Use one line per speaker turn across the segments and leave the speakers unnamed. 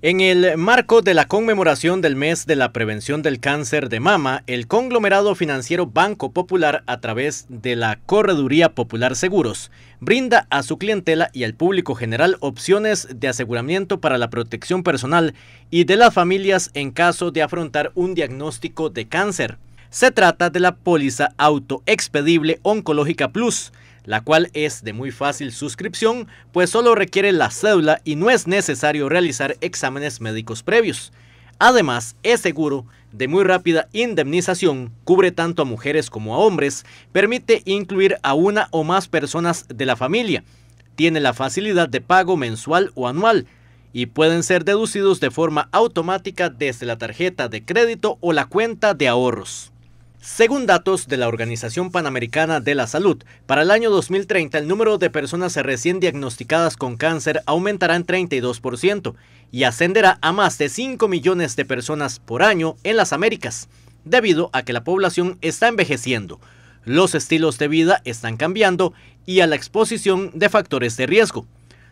En el marco de la conmemoración del mes de la prevención del cáncer de mama, el conglomerado financiero Banco Popular, a través de la Correduría Popular Seguros, brinda a su clientela y al público general opciones de aseguramiento para la protección personal y de las familias en caso de afrontar un diagnóstico de cáncer. Se trata de la póliza autoexpedible Oncológica Plus, la cual es de muy fácil suscripción, pues solo requiere la cédula y no es necesario realizar exámenes médicos previos. Además, es seguro, de muy rápida indemnización, cubre tanto a mujeres como a hombres, permite incluir a una o más personas de la familia, tiene la facilidad de pago mensual o anual, y pueden ser deducidos de forma automática desde la tarjeta de crédito o la cuenta de ahorros. Según datos de la Organización Panamericana de la Salud, para el año 2030 el número de personas recién diagnosticadas con cáncer aumentará en 32% y ascenderá a más de 5 millones de personas por año en las Américas, debido a que la población está envejeciendo, los estilos de vida están cambiando y a la exposición de factores de riesgo.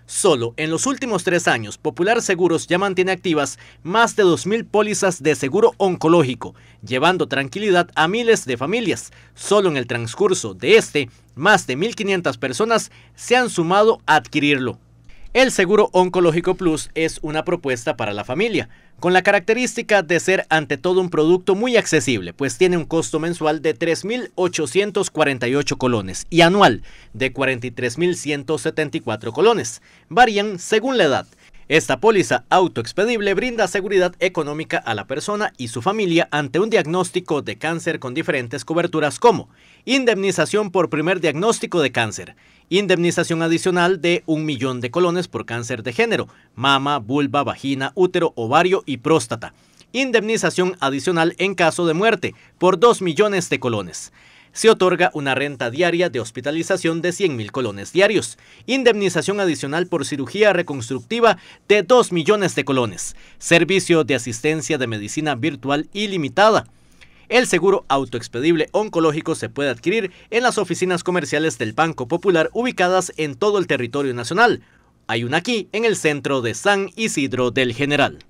Solo en los últimos tres años, Popular Seguros ya mantiene activas más de 2.000 pólizas de seguro oncológico, llevando tranquilidad a miles de familias. Solo en el transcurso de este, más de 1.500 personas se han sumado a adquirirlo. El Seguro Oncológico Plus es una propuesta para la familia, con la característica de ser ante todo un producto muy accesible, pues tiene un costo mensual de 3.848 colones y anual de 43.174 colones. Varían según la edad. Esta póliza autoexpedible brinda seguridad económica a la persona y su familia ante un diagnóstico de cáncer con diferentes coberturas como indemnización por primer diagnóstico de cáncer, indemnización adicional de un millón de colones por cáncer de género, mama, vulva, vagina, útero, ovario y próstata, indemnización adicional en caso de muerte por 2 millones de colones se otorga una renta diaria de hospitalización de 100 mil colones diarios, indemnización adicional por cirugía reconstructiva de 2 millones de colones, servicio de asistencia de medicina virtual ilimitada. El seguro autoexpedible oncológico se puede adquirir en las oficinas comerciales del Banco Popular ubicadas en todo el territorio nacional. Hay una aquí en el centro de San Isidro del General.